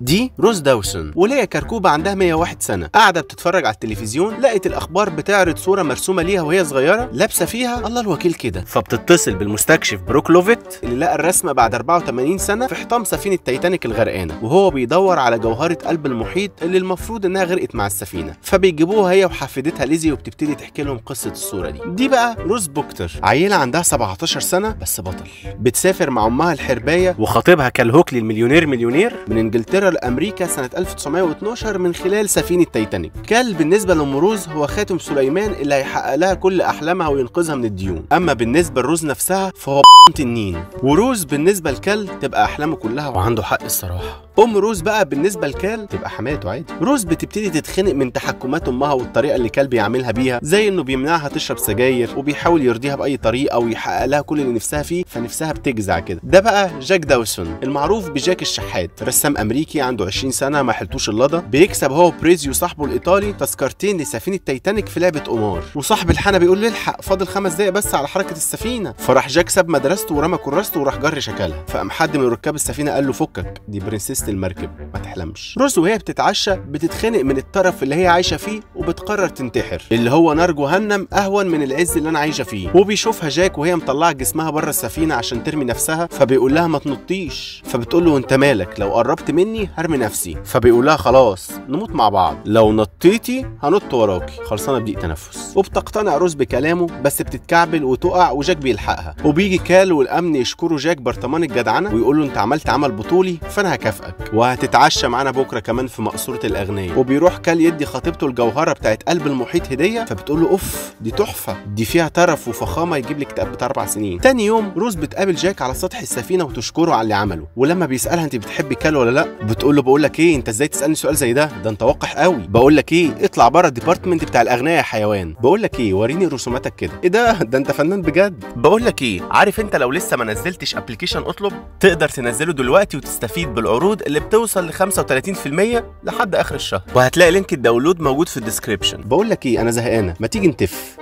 دي روز داوسون وليا كركوبة عندها 101 سنة. قاعدة بتتفرج على التلفزيون لقت الأخبار بتعرض صورة مرسومة ليها وهي صغيرة لابسة فيها الله الوكيل كده. فبتتصل بالمستكشف بروك لوفيت اللي لقى الرسمة بعد 84 سنة في حطام سفينة تايتانيك الغرقانة وهو بيدور على جوهرة قلب المحيط اللي المفروض إنها غرقت مع السفينة. فبيجيبوها هي وحفيدتها ليزي وبتبتدي تحكي لهم قصة الصورة دي. دي بقى روز بوكتر. عيلة عندها 17 سنة بس بطل. بتسافر مع أمها الحرباية وخطيبها كال هوكلي المليونير مليونير من إنجلترا لأمريكا سنة 1912 من خلال سفينة تايتانيك. كال بالنسبة لأم روز هو خاتم سليمان اللي هيحقق لها كل أحلامها وينقذها من الديون. أما بالنسبة لروز نفسها فهو تنين. وروز بالنسبة لكال تبقى أحلامه كلها. وعنده حق الصراحة. أم روز بقى بالنسبة لكال تبقى حماته عادي. روز بتبتدي تتخنق من تحكمات أمها والطريقة اللي كال بيعملها بيها زي إنه بيمنعها تشرب سجاير وبيحاول يرضيها بأي طريقة ويحقق لها كل اللي نفسها فيه فنفسها بتجزع كده. ده بقى جاك داوسون المعروف بجاك الشحات رسام أمريكي عنده 20 سنة ما حلتوش اللضى بيكسب هو بريزيو صاحبه الإيطالي تذكرتين لسفينة تايتانيك في لعبة قمار وصاحب الحانه بيقول له الحق فاضل خمس دقايق بس على حركة السفينة. فراح جاك ساب مدرسته ورمى كراسته وراح جر شكلها. فقام حد من ركاب السفينة قال له فكك دي برنسيسة المركب. ما تحلمش روز وهي بتتعشى بتتخنق من الترف اللي هي عايشة فيه وبتقرر تنتحر. اللي هو نار جهنم أهون من العز اللي أنا عايشة فيه. وبيشوفها جاك وهي مطلعة جسمها بره السفينة عشان ترمي نفسها فبيقول لها ما تنطيش. فبتقول له انت مالك؟ لو قربت مني هرمي نفسي. فبيقول لها خلاص نموت مع بعض. لو نطيتي هنط وراكي. خلصانة بضيق تنفس. وبتقتنع روز بكلامه بس بتتكعبل وتقع وجاك بيلحقها. وبيجي كال والأمن يشكروا جاك برطمان الجدعنة ويقول له أنت عملت عمل بطولي فأنا هكافئك. وهتتعشى معانا بكرة كمان في مقصورة الاغنياء وبيروح كال يدي خطيبته الجوهرة بتاعت قلب المحيط هدية فبتقول له أوف دي تحفة. دي فيها ترف وفخامة يجيب لك كتاب بتاع أربع سنين. تاني يوم روز بتقابل جاك على سطح السفينة وتشكره على اللي عمله. ولما بيسألها أنت بتحبي كال ولا لأ؟ بتقول له بقول لك إيه أنت إزاي تسألني سؤال زي ده؟ ده أنت وقح قوي. بقول لك إيه اطلع بره ال department بتاع الاغنياء يا حيوان. بقول لك إيه وريني رسوماتك كده. إيه ده؟ ده أنت فنان بجد. بقول لك إيه عارف أنت لو لسه ما نزلتش application أطلب؟ تقدر تنزله دلوقتي وتستفيد بالعروض اللي بتوصل ل 35% لحد آخر الشهر. وهتلاقي link ال download موجود في ال description. بقول لك إيه أنا زهقانة. ما تيجي نتف.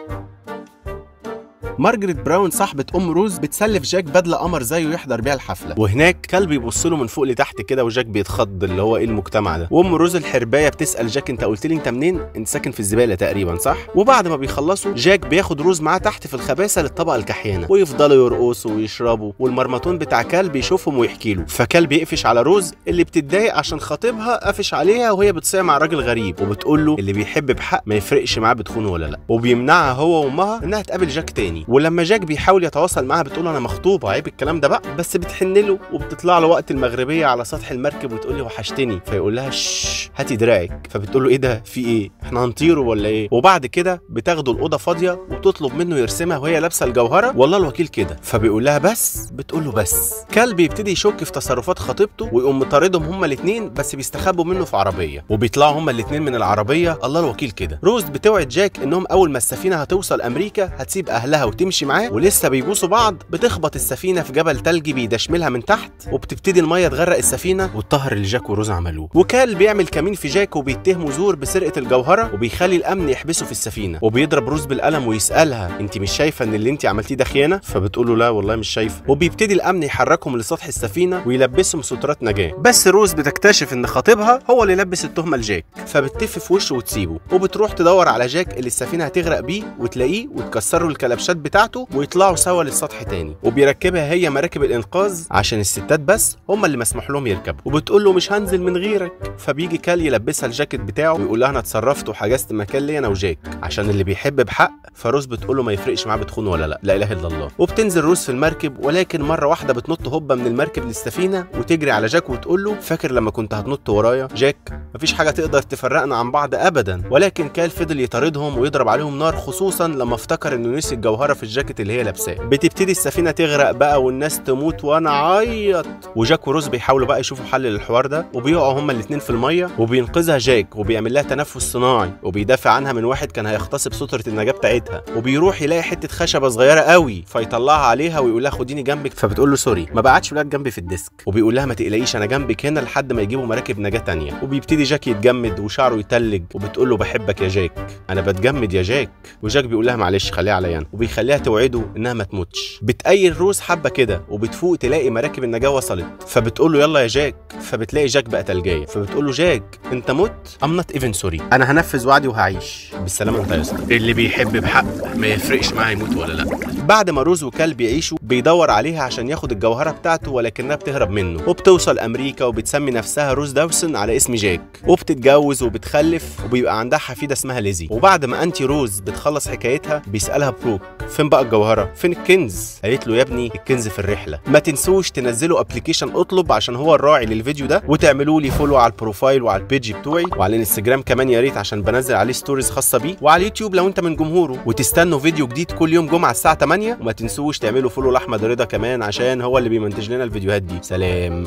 مارجريت براون صاحبة أم روز بتسلف جاك بدلة قمر زيه يحضر بيها الحفلة. وهناك كال يبص له من فوق لتحت كده وجاك بيتخض اللي هو إيه المجتمع ده. وأم روز الحرباية بتسأل جاك أنت قلت لي أنت منين؟ أنت ساكن في الزبالة تقريبا صح؟ وبعد ما بيخلصوا جاك بياخد روز معاه تحت في الخباثة للطبقة الكحيانة ويفضلوا يرقصوا ويشربوا والمرمطون بتاع كال يشوفهم ويحكي له. فكال يقفش على روز اللي بتتضايق عشان خطيبها قفش عليها وهي بتصيع مع راجل غريب وبتقول له اللي بيحب بحق ما يفرقش معاه بتخونه ولا لأ. وبيمنعها هو وأمها إنها تقابل جاك تاني. ولما جاك بيحاول يتواصل معاها بتقول أنا مخطوبة عيب الكلام ده بقى. بس بتحن له وبتطلع له وقت المغربية على سطح المركب وتقول له وحشتني. فيقول لها شش هاتي دراعك. فبتقول له إيه ده؟ في إيه؟ إحنا هنطيره ولا إيه؟ وبعد كده بتاخده لأوضة فاضية وبتطلب منه يرسمها وهي لابسة الجوهرة. والله الوكيل كده. فبيقول لها بس؟ بتقول له بس. كال بيبتدي يشك في تصرفات خطيبته ويقوم مطاردهم هما الاثنين بس بيستخبوا منه في عربية. وبيطلعوا هما الاثنين من العربية. الله الوكيل كده. روز بتوعد جاك إنهم أول ما السفينة هتوصل أمريكا هتسيب أهلها وتمشي معاه ولسه بيبوسوا بعض بتخبط السفينة في جبل تلجي بيدشملها من تحت وبتبتدي المية تغرق السفينة والعهر اللي جاك وروز عملوه وكال بيعمل كمين في جاك وبيتهمه زور بسرقة الجوهرة وبيخلي الأمن يحبسه في السفينة. وبيضرب روز بالقلم ويسألها أنت مش شايفة إن اللي أنت عملتيه ده خيانة؟ فبتقول له لا والله مش شايفة. وبيبتدي الأمن يحركهم لسطح السفينة ويلبسهم سترات نجاة. بس روز بتكتشف إن خطيبها هو اللي لبس التهمة لجاك. فبتتف في وشه وتسيبه وبتروح تدور على جاك اللي السفينة هتغرق بيه وتلاقيه وتكسروا الكلبشات بتاعته ويطلعوا سوا للسطح تاني. وبيركبها هي مراكب الإنقاذ عشان الستات بس هم اللي مسموح لهم يركبوا. وبتقول له مش هنزل من غيرك. فبيجي كال يلبسها الجاكيت بتاعه ويقول لها أنا اتصرفت وحجزت مكان لي أنا وجاك. عشان اللي بيحب بحق فروز بتقول له ما يفرقش معاه بتخون ولا لأ. لا إله إلا الله. وبتنزل روز في المركب ولكن مرة واحدة بتنط هوبا من المركب للسفينة وتجري على جاك وتقول له فاكر لما كنت هتنط ورايا؟ جاك مفيش حاجة تقدر تفرقنا عن بعض ابدا. ولكن كال فضل يطاردهم ويضرب عليهم نار خصوصا لما افتكر إنه نسي الجوهرة في الجاكيت اللي هي لابساه. بتبتدي السفينة تغرق بقى والناس تموت وأنا عيط وجاك وروز بيحاولوا بقى يشوفوا حل للحوار ده وبيقعوا هما الاثنين في المية وبينقذها جاك وبيعمل لها تنفس صناعي وبيدافع عنها من واحد كان هيغتصب ستره النجاة بتاعتها. وبيروح يلاقي حتة خشبة صغيرة قوي فيطلعها عليها ويقول لها خديني جنبك. فبتقول له sorry ما بقعدش ولاد جنبي في ال desk. وبيقول لها ما تقلقيش أنا جنبك هنا لحد ما يجيبوا مراكب نجاة تانية. وبيبتدي جاك يتجمد وشعره يتلج وبتقول له بحبك يا جاك. أنا بتجمد يا جاك. وجاك بيقول لها معلش خليها عليا أنا. بيخليها توعده إنها ما تموتش. بتقيل روز حبة كده وبتفوق تلاقي مراكب النجاة وصلت. فبتقول له يلا يا جاك. فبتلاقي جاك بقى تلجاية. فبتقول له جاك أنت مت؟ I'm not even sorry أنا هنفذ وعدي وهعيش. بالسلامة انت يا اسطى اللي بيحب بحق ما يفرقش معاه يموت ولا لأ. بعد ما روز وكال بيعيشوا بيدور عليها عشان ياخد الجوهرة بتاعته ولكنها بتهرب منه. وبتوصل أمريكا وبتسمي نفسها روز داوسون على اسم جاك. وبتتجوز وبتخلف وبيبقى عندها حفيدة اسمها ليزي. وبعد ما aunty روز بتخلص حكايتها بيسألها بروك. فين بقى الجوهرة؟ فين الكنز؟ قالت له يا ابني الكنز في الرحلة. ما تنسوش تنزلوا application اطلب عشان هو الراعي للفيديو ده وتعملوا لي follow على ال profile وعلى ال page بتوعي وعلى الانستجرام كمان يا ريت عشان بنزل عليه stories خاصة بيه وعلى اليوتيوب لو انت من جمهوره. وتستنوا فيديو جديد كل يوم جمعة الساعة 8 وما تنسوش تعملوا follow لأحمد رضا كمان عشان هو اللي بيمنتج لنا الفيديوهات دي. سلام.